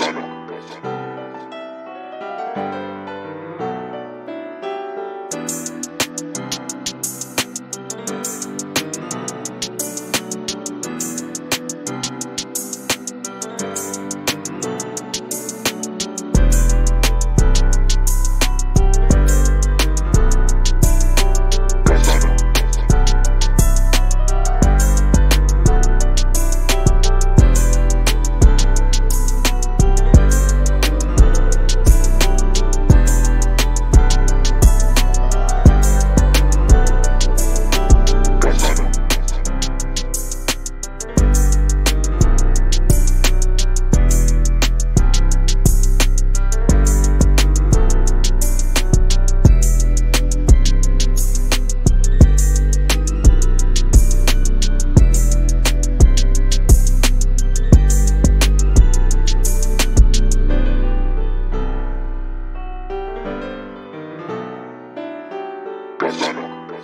no, no.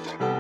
Casano.